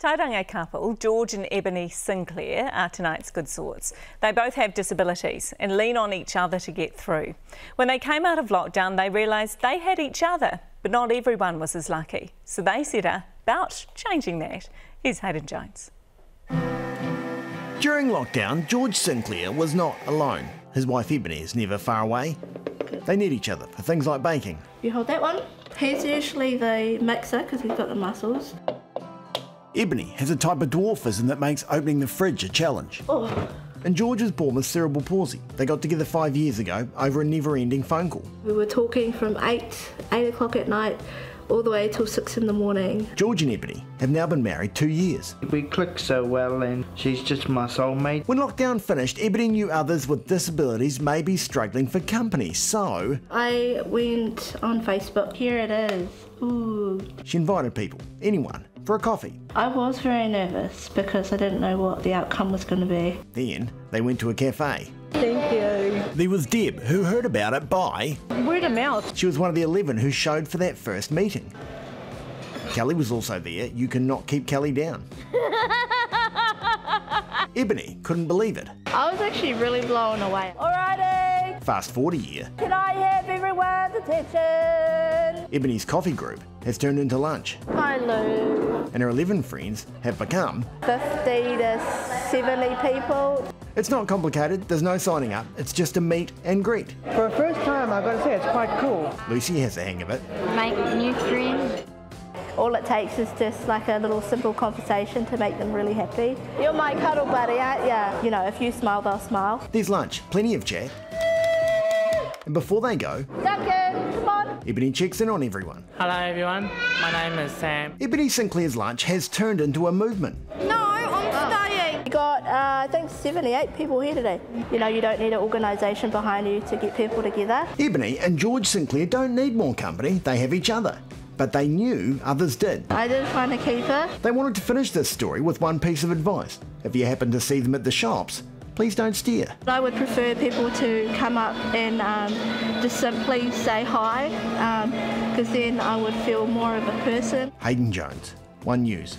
Tauranga couple George and Ebony Sinclair are tonight's good sorts. They both have disabilities and lean on each other to get through. When they came out of lockdown, they realised they had each other, but not everyone was as lucky. So they set about changing that. Here's Hayden Jones. During lockdown, George Sinclair was not alone. His wife Ebony is never far away. They need each other for things like baking. You hold that one. He's usually the mixer because he's got the muscles. Ebony has a type of dwarfism that makes opening the fridge a challenge. Oh. And George was born with cerebral palsy. They got together five years ago over a never-ending phone call. We were talking from 8, 8 o'clock at night all the way till 6 in the morning. George and Ebony have now been married two years. We click so well and she's just my soulmate. When lockdown finished, Ebony knew others with disabilities may be struggling for company, so... I went on Facebook. Here it is. Ooh. She invited people, anyone, for a coffee. I was very nervous because I didn't know what the outcome was going to be. Then they went to a cafe. Thank you. There was Deb, who heard about it by word of mouth. She was one of the 11 who showed for that first meeting. Kelly was also there. You cannot keep Kelly down. Ebony couldn't believe it. I was actually really blown away. Alrighty. Fast forward a year. Can I have everyone's attention? Ebony's coffee group has turned into lunch. Hi, Lou. And her 11 friends have become 50 to 70 people. It's not complicated, there's no signing up, it's just a meet and greet. For a first time, I've got to say, it's quite cool. Lucy has the hang of it. Make new friends. All it takes is just like a little simple conversation to make them really happy. You're my cuddle buddy, aren't you? You know, if you smile, they'll smile. There's lunch, plenty of chat. And before they go, Duncan, come on. Ebony checks in on everyone. Hello everyone, my name is Sam. Ebony Sinclair's lunch has turned into a movement. No, I'm staying. We got, uh, I think, 78 people here today. You know, you don't need an organisation behind you to get people together. Ebony and George Sinclair don't need more company, they have each other. But they knew others did. I did find a keeper. They wanted to finish this story with one piece of advice. If you happen to see them at the shops, please don't steer. I would prefer people to come up and um, just simply say hi, because um, then I would feel more of a person. Hayden Jones, One News.